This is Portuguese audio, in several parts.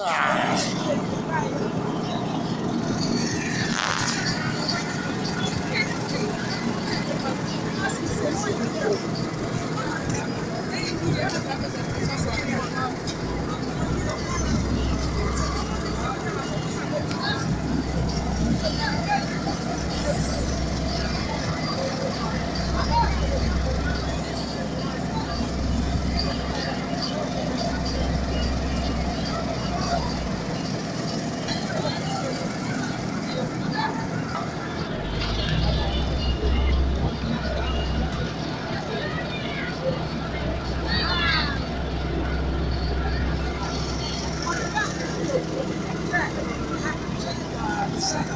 Vamos Peace.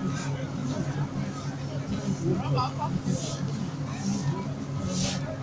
Thank you.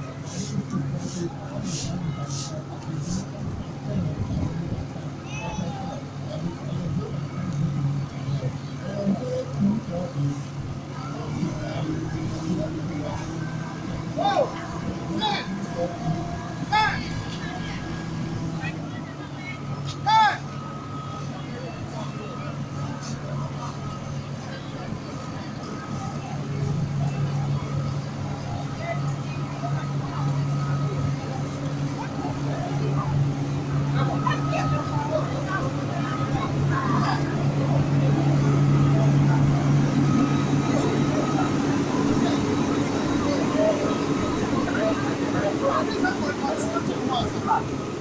Bye.